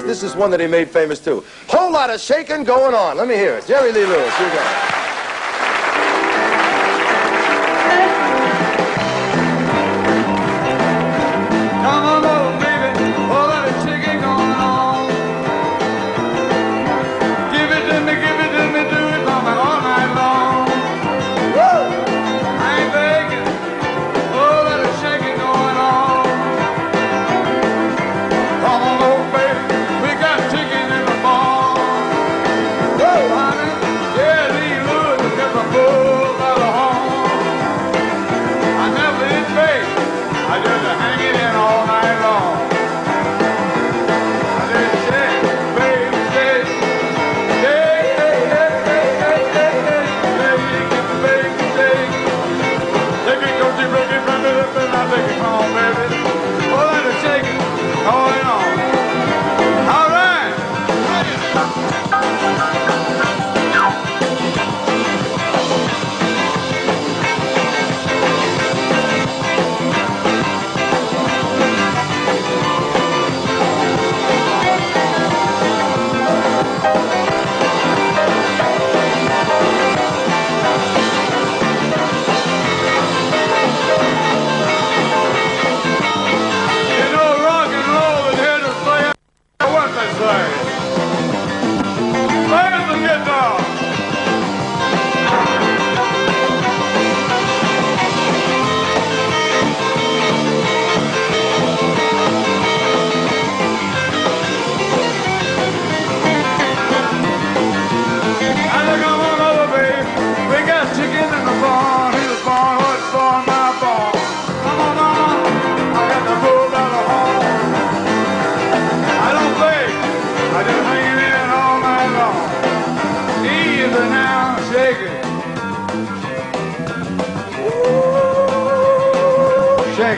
This is one that he made famous too. Whole lot of shaking going on. Let me hear it. Jerry Lee Lewis, you go.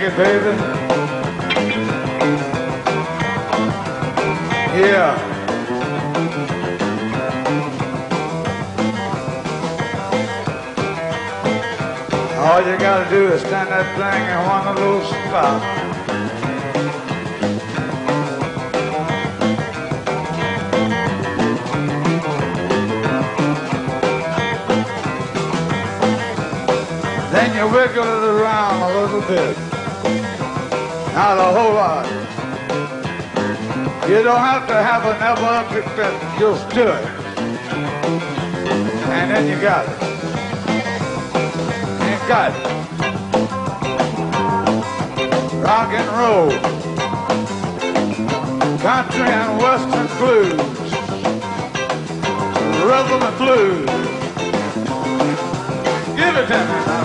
it, baby. Yeah. All you gotta do is stand that thing in one little spot. Then you wiggle it around a little bit not a whole lot. You don't have to have an never that you'll do it. And then you got it. And got it. Rock and roll. Country and western blues. Rhythm and blues. Give it to me.